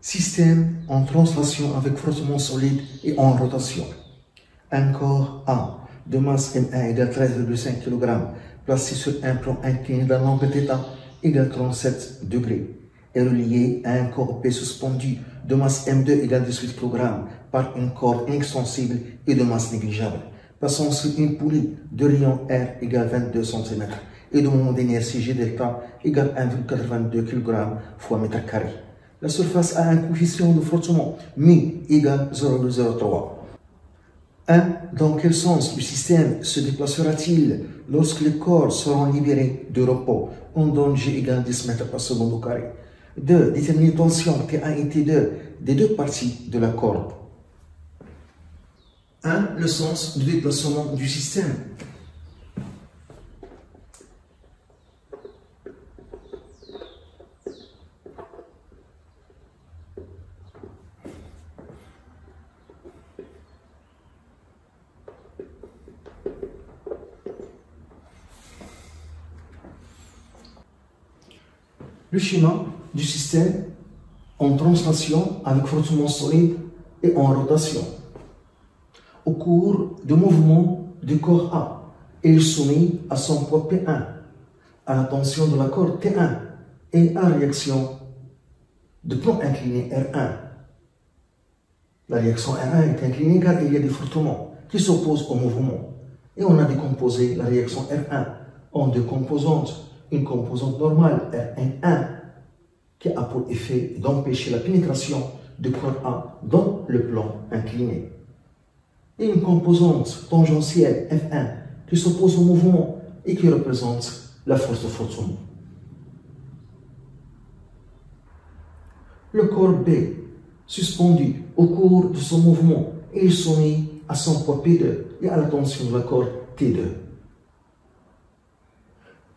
Système en translation avec frottement solide et en rotation. Un corps A de masse M1 égale 13,5 kg placé sur un plan incliné d'un angle θ égale 37 degrés est relié à un corps B suspendu de masse M2 égale 18 kg par une corde inextensible et de masse négligeable, passant sur une poulie de rayon R égale 22 cm et de moment d'inertie G delta égale 1,82 kg fois mètre carré. La surface a un coefficient de frottement mi égale 0,03. 1. Dans quel sens le système se déplacera-t-il lorsque les corps seront libérés de repos On donne G égale 10 mètres par seconde au carré? 2. Déterminer tension T1 et T2 des deux parties de la corde. 1. Le sens du déplacement du système. Le schéma du système en translation avec frottement solide et en rotation. Au cours du mouvement du corps A, il est soumis à son poids P1, à la tension de la corde T1 et à la réaction de plan incliné R1. La réaction R1 est inclinée car il y a des frottements qui s'opposent au mouvement. Et on a décomposé la réaction R1 en deux composantes une composante normale Rn1 qui a pour effet d'empêcher la pénétration du corps A dans le plan incliné. Et une composante tangentielle F1 qui s'oppose au mouvement et qui représente la force de frottement. Le corps B, suspendu au cours de son mouvement, est soumis à son poids P2 et à la tension de la corde T2.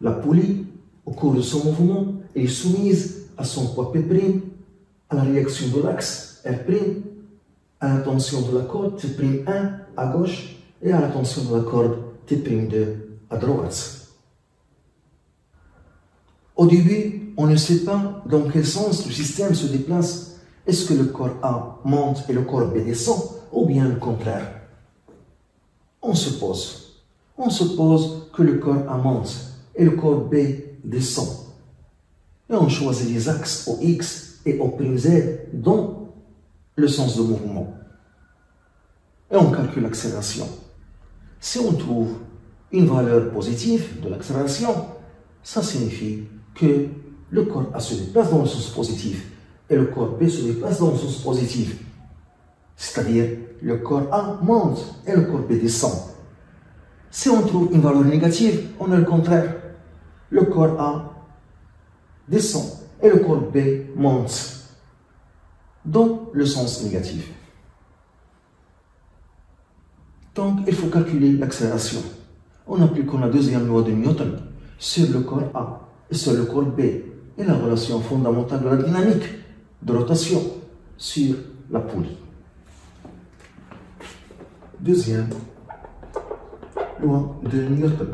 La poulie, au cours de son mouvement, est soumise à son poids P', à la réaction de l'axe R', à la tension de la corde T'1 à gauche et à la tension de la corde T'2 à droite. Au début, on ne sait pas dans quel sens le système se déplace. Est-ce que le corps A monte et le corps B descend ou bien le contraire? On se pose. On suppose que le corps A monte et le corps B descend. Et on choisit les axes OX et O'Z dans le sens de mouvement. Et on calcule l'accélération. Si on trouve une valeur positive de l'accélération, ça signifie que le corps A se déplace dans le sens positif et le corps B se déplace dans le sens positif. C'est-à-dire, le corps A monte et le corps B descend. Si on trouve une valeur négative, on a le contraire le corps A descend et le corps B monte dans le sens négatif. Donc, il faut calculer l'accélération. On applique la deuxième loi de Newton sur le corps A et sur le corps B et la relation fondamentale de la dynamique de rotation sur la poulie. Deuxième loi de Newton.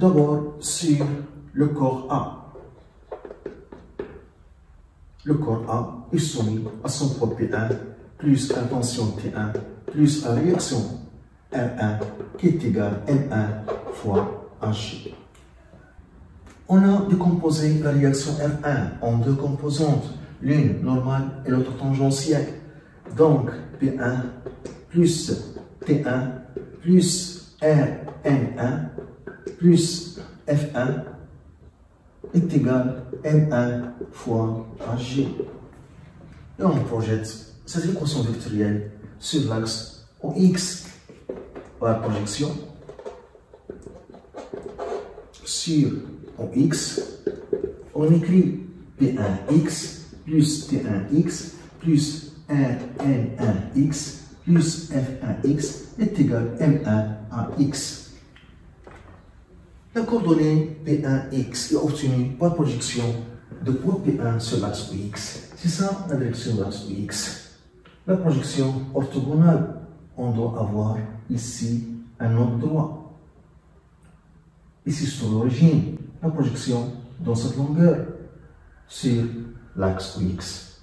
D'abord sur le corps A. Le corps A est soumis à son poids P1 plus la tension T1 plus la réaction R1 qui est égale M1 fois H. On a décomposé la réaction R1 en deux composantes, l'une normale et l'autre tangentielle. Donc P1 plus T1 plus RN1 plus F1 est égal à M1 fois AG. Et on projette cette équation vectorielle sur l'axe OX par projection sur OX. On écrit P1X plus T1X plus R1X plus F1X est égal à M1 à X. La coordonnée P1x est obtenue par projection de poids P1 sur l'axe X? C'est ça la direction de l'axe X. La projection orthogonale, on doit avoir ici un autre droit. Ici sur l'origine, la projection dans cette longueur. sur l'axe OX,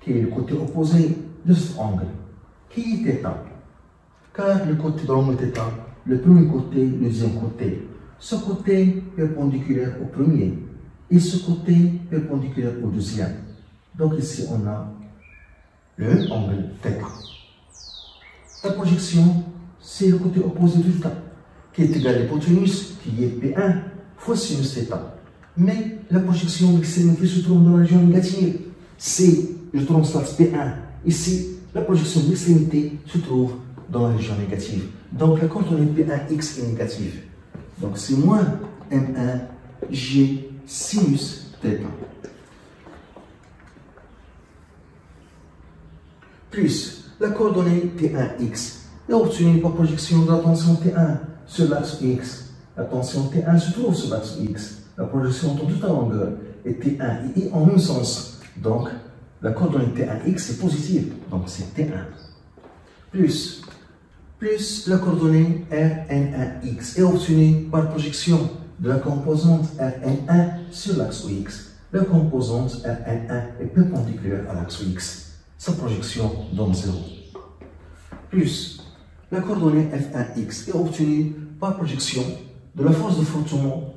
qui est le côté opposé de cet angle, qui est θ. Car le côté de l'angle θ, le premier côté, le deuxième côté, ce côté perpendiculaire au premier et ce côté perpendiculaire au deuxième. Donc ici, on a le angle θ. La projection, c'est le côté opposé du θ, qui est égal à l'hypoténuse, qui est P1 fois sinus θ. Mais la projection d'extrémité se trouve dans la région négative. Si je translate P1 ici, la projection d'extrémité se trouve dans la région négative. Donc la coordonnée P1x est négative. Donc c'est moins M1 G sinus θ. Plus la coordonnée T1x est obtenue par projection de la tension T1 sur l'axe X. La tension T1 se trouve sur l'axe X. La projection dans toute la longueur est T1 et I en même sens. Donc, la coordonnée T1x est positive. Donc, c'est T1. Plus, plus la coordonnée Rn1x est obtenue par projection de la composante Rn1 sur l'axe X. La composante Rn1 est perpendiculaire à l'axe X sa projection donne 0. Plus, la coordonnée F1x est obtenue par projection de la force de frottement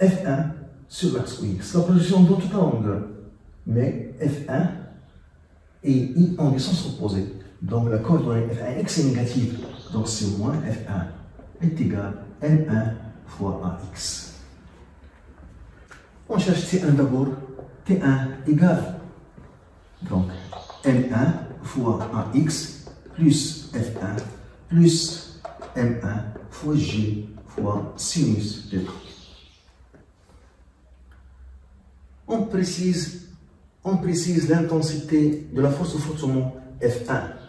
F1 sur l'axe X. La projection donne toute la longueur, mais F1 et I en sens opposés. Donc la coordonnée F1x est négative, donc c'est moins F1 est égal à N1 fois AX. On cherche T1 d'abord, T1 égale. Donc, M1 fois AX plus F1 plus M1 fois G fois sinus de On précise, on précise l'intensité de la force de frottement F1.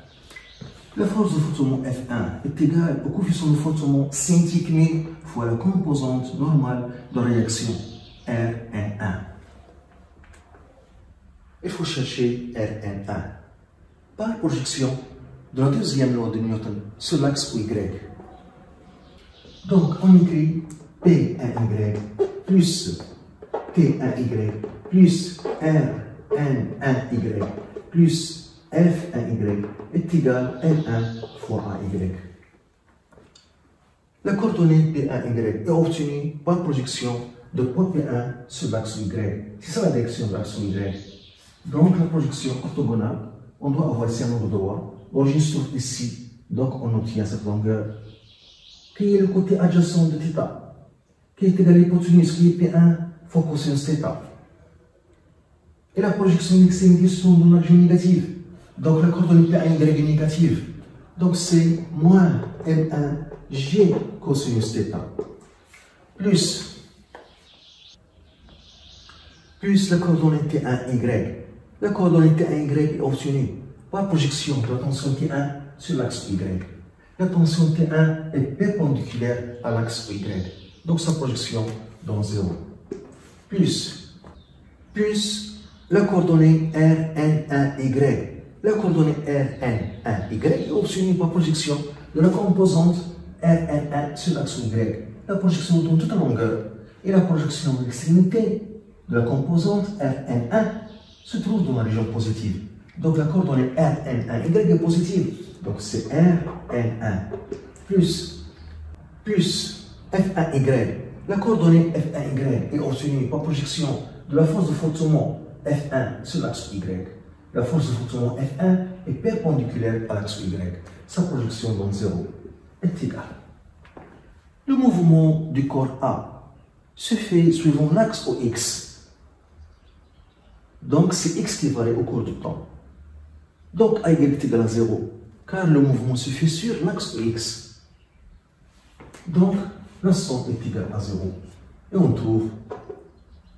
La force de frottement F1 est égale au coefficient de frottement scientifique fois la composante normale de réaction. Rn1 il faut chercher Rn1 par projection de la deuxième loi de Newton sur l'axe Y. Donc, on écrit P1Y plus T1Y plus R1Y plus F1Y est égal à N1 fois AY. La coordonnée P1Y est obtenue par projection de point P1 sur l'axe Y. C'est ça la direction de l'axe Y. Donc, la projection orthogonale, on doit avoir ici un angle droit. L'origine se trouve ici. Donc, on obtient cette longueur. Qui est le côté adjacent de θ Qui est égal à l'hypoténuse, qui est P1 fois cosinus θ. Et la projection d'extrémité se trouve dans la région négative. Donc, la coordonnée P1 est négative. Donc, c'est moins M1 G cosinus θ. Plus, plus la coordonnée T1 Y. La coordonnée T1Y est obtenue par projection de la tension T1 sur l'axe Y. La tension T1 est perpendiculaire à l'axe Y. Donc sa projection dans 0. Plus, plus la coordonnée RN1Y. La coordonnée RN1Y est obtenue par projection de la composante RN1 sur l'axe Y. La projection dans toute la longueur et la projection de l'extrémité de la composante Rn1 se trouve dans la région positive. Donc la coordonnée Rn1 Y est positive. Donc c'est Rn1 plus, plus F1Y. La coordonnée F1Y est obtenue par projection de la force de frottement F1 sur l'axe Y. La force de frottement F1 est perpendiculaire à l'axe Y. Sa projection dans 0 est égale. Le mouvement du corps A se fait suivant l'axe OX donc, c'est x qui varie au cours du temps. Donc, A est égal à 0, car le mouvement se fait sur l'axe x. Donc, l'instant est égal à 0. Et on trouve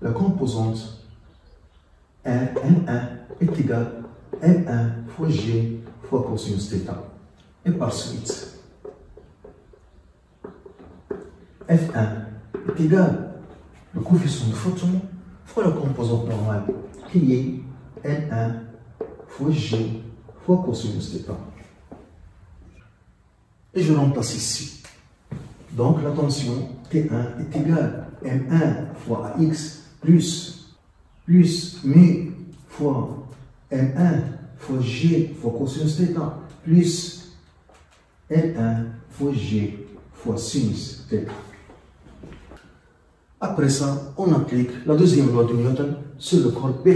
la composante M1 est égal à M1 fois G fois cosinus θ. Et par suite, F1 est égal au coefficient de frottement fois la composante normale qui est N1 fois G fois cosinus θ. Et je remplace ici. Donc la tension T1 est égale à M1 fois AX plus plus mu fois M1 fois G fois cosinus θ plus N1 fois G fois sinus θ. Après ça, on applique la deuxième loi de Newton sur le corps B.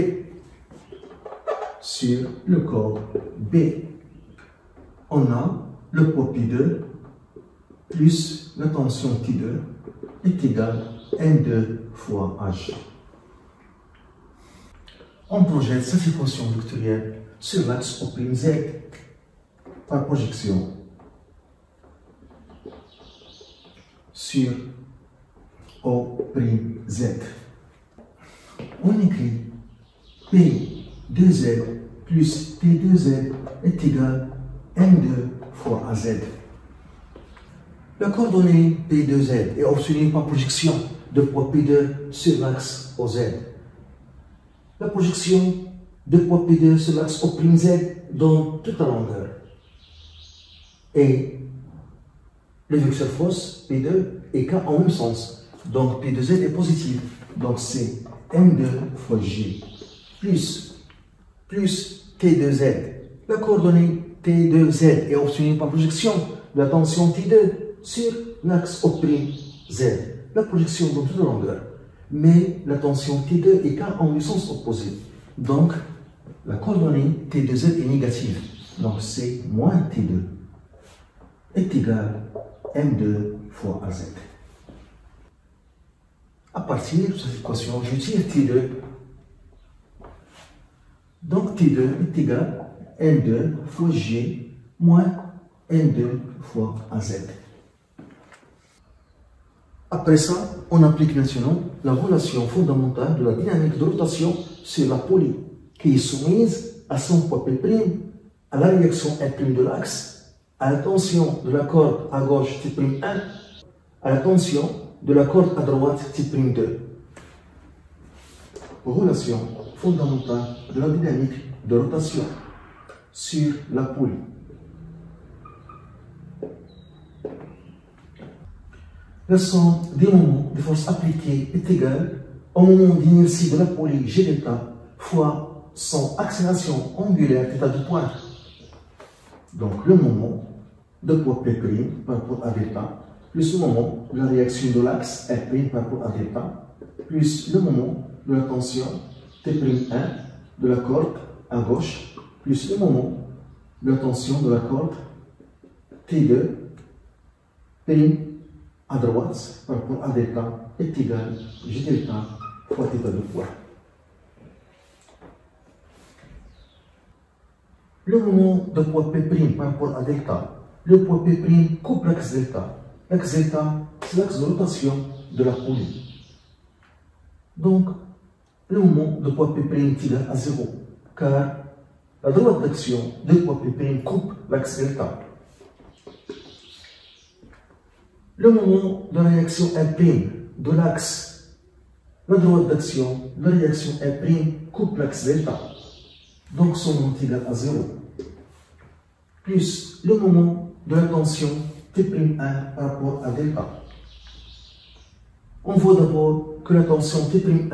Sur le corps B. On a le poids P2 plus la tension T2 est égal à N2 fois H. On projette cette équation vectorielle sur l'axe O' Z par projection sur O'Z. On écrit P2Z plus T2Z est égal à N2 fois AZ. La coordonnée P2Z est obtenue par projection de poids P2 sur l'axe OZ. La projection de poids P2 sur l'axe O'Z donne toute la longueur. Et le vecteur force P2 est K en même sens. Donc P2Z est positif. Donc c'est M2 fois J plus, plus T2Z. La coordonnée T2Z est obtenue par projection de la tension T2 sur l'axe O'Z. La projection donne toute la longueur. Mais la tension T2 est K en le sens opposé. Donc, la coordonnée T2Z est négative. Donc, c'est moins T2 est égal M2 fois AZ. À partir de cette équation, je tire T2. Donc T2 est égal à N2 fois G moins N2 fois AZ. Après ça, on applique maintenant la relation fondamentale de la dynamique de rotation sur la poly, qui est soumise à son poids P', à la réaction N' de l'axe à la tension de la corde à gauche T'1 à la tension de la corde à droite T'2. Relation fondamentale de la dynamique de rotation sur la poulie. La somme des moments de force appliquée est égale au moment d'inertie de la poulie G delta fois son accélération angulaire θ de pointe. Donc le moment de poids P' par rapport à delta, plus le moment de la réaction de l'axe R' par rapport à delta, plus le moment de la tension T'1 de la corde à gauche, plus le moment de la tension de la corde T2 P' à droite par rapport à delta est égal à G delta fois θ de poids. Le moment de poids P' par rapport à delta le poids P' coupe l'axe delta. L'axe delta, c'est l'axe de rotation de la poulie. Donc, le moment de poids P' est égal à 0, car la droite d'action du poids P' coupe l'axe delta. Le moment de réaction R' de l'axe, la droite d'action la réaction R' coupe l'axe delta. Donc son moment est égal à 0. Plus le moment de la tension T'1 par rapport à delta. On voit d'abord que la tension T'1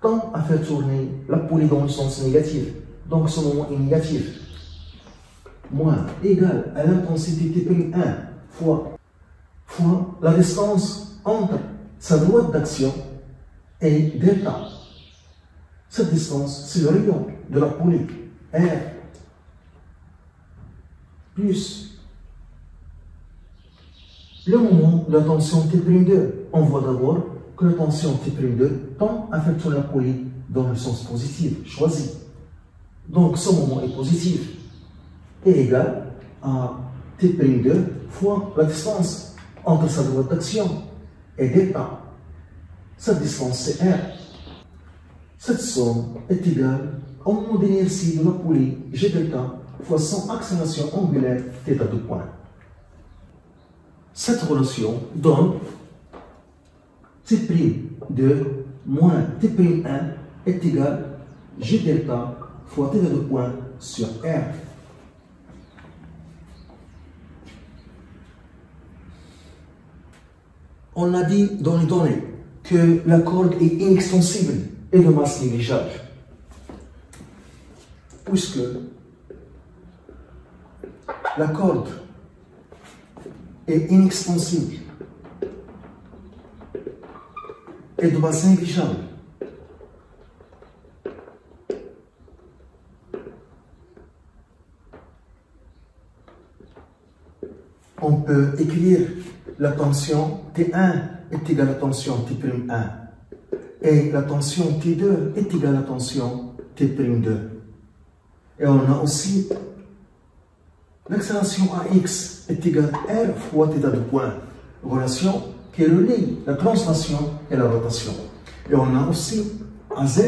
tend à faire tourner la poulie dans le sens négatif, donc ce moment est négatif. Moins égal à l'intensité T'1 fois, fois la distance entre sa droite d'action et delta. Cette distance, c'est le rayon de la poulie R plus le moment de la tension T'2, on voit d'abord que la tension T'2 tend à faire tourner la poulie dans le sens positif, choisi. Donc ce moment est positif est égal à T'2 fois la distance entre sa droite d'action et delta. Cette distance R. Cette somme est égale au moment d'inertie de la poulie G delta fois son accélération angulaire θ de point. Cette relation donne T'2 moins T'1 est égal G delta fois θ de point sur R. On a dit dans les données que la corde est inextensible est de masse négligeable. Puisque la corde est inextensible et de masse négligeable. On peut écrire la tension T1 est égale à la tension T'1 et la tension T2 est égale à la tension T'2. Et on a aussi l'accélération AX est égale à R fois θ de point, relation qui relie la translation et la rotation. Et on a aussi AZ,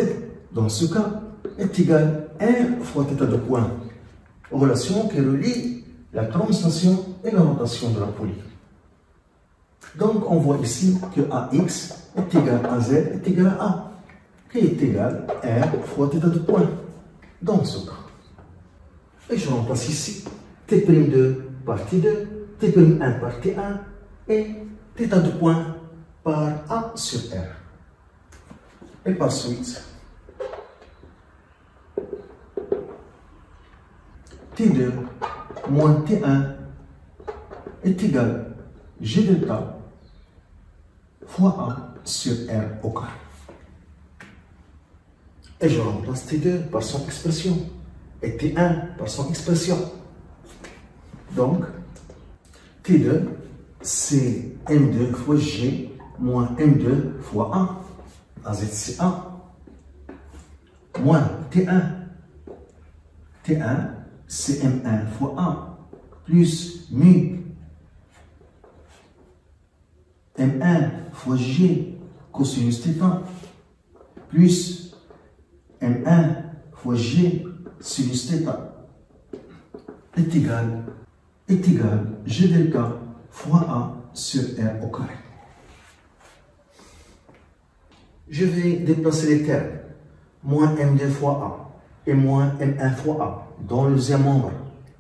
dans ce cas, est égal à R fois θ de point, relation qui relie la translation et la rotation de la poulie. Donc, on voit ici que AX est égal à Z est égal à A, qui est égal à R fois θ de point, dans ce cas. Et je remplace ici T'2 par T2, T'1 par T1 et θ de point par A sur R. Et par suite, T2 moins T1 est égal à G delta fois A sur R au carré. Et je remplace T2 par son expression et T1 par son expression. Donc, T2, c'est M2 fois G moins M2 fois A. AZ, c'est A. Moins T1. T1, c'est M1 fois A. Plus mu M1 fois G cosinus θ plus M1 fois G sinus θ est égal, est égal G delta fois A sur R au carré. Je vais déplacer les termes moins M2 fois A et moins M1 fois A dans le deuxième membre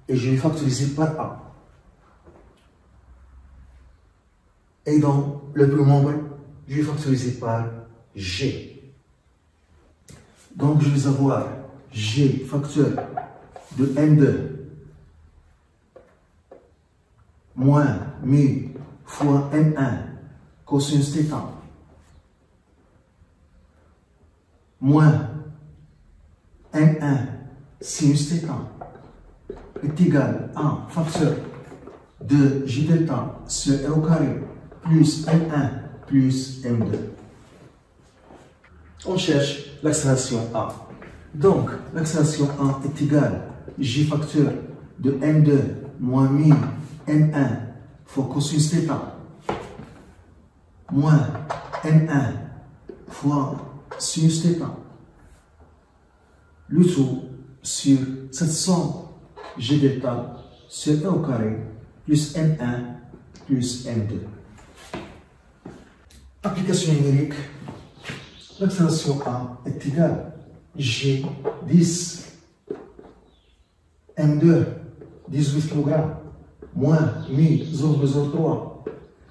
et je vais factoriser par A. Et dans le membre, je vais factoriser par G. Donc, je vais avoir G facteur de M2 moins mu fois M1 cosinus θ moins M1 sinus θ est égal à facteur de J delta sur R au carré plus M1 plus M2. On cherche l'accélération A. Donc, l'accélération A est égale J facteur de M2 moins mu M1 fois cosinus θ moins M1 fois sinus. Le tout sur 700 G delta sur R au carré plus M1 plus M2. Application numérique, l'accélération A est égale. G 10 M2 18 kg moins mu 0,03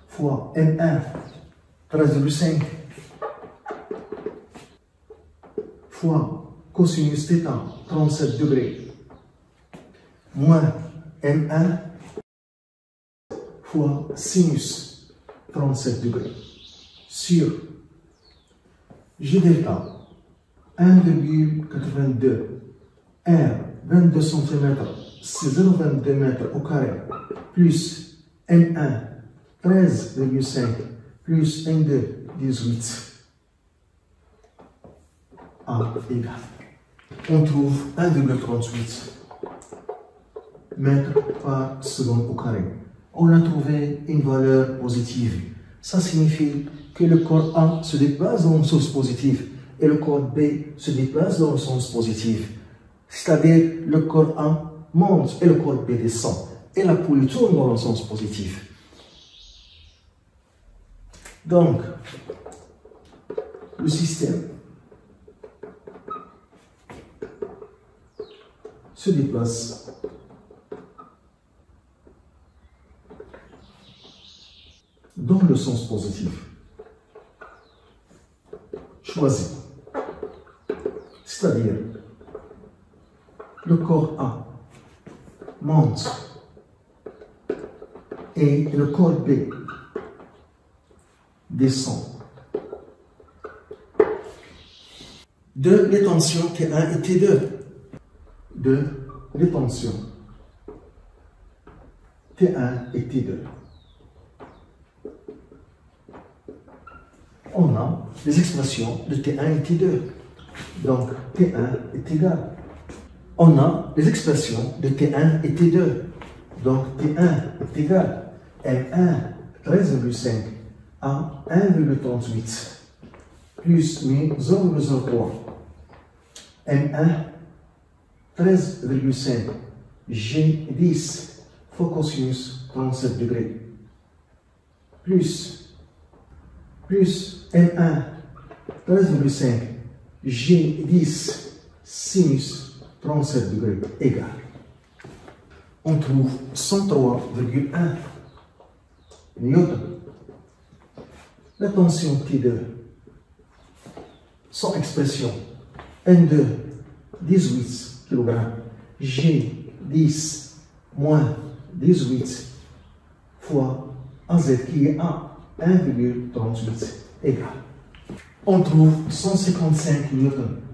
fois M1 13,5 fois cosinus θ 37 degrés. Moins M1 fois sinus 37 degrés sur. G delta 1,82 R 22 cm c'est 0,22 mètres au carré. Plus M1 13,5 plus M2 18 A égale. On trouve 1,38 mètres par seconde au carré. On a trouvé une valeur positive. Ça signifie que le corps A se déplace dans le sens positif et le corps B se déplace dans le sens positif. C'est-à-dire le corps A monte et le corps B descend. Et la poule tourne dans le sens positif. Donc, le système se déplace dans le sens positif. Choisis. C'est-à-dire, le corps A monte et le corps B descend. De les tensions T1 et T2. De les tensions T1 et T2. On a les expressions de T1 et T2. Donc T1 est égal. On a les expressions de T1 et T2. Donc T1 est égal. M1 13,5 à 1,38 plus 0,03. M1 13,5 G10 focus 37 degrés plus plus M1 13,5 G10 sinus 37 degrés égal. On trouve 103,1 newton. La tension T2, sans expression, N2, 18 kg, G10 moins 18 fois AZ qui est à 1,38 égal. On trouve 155 newtons